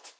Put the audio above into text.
it.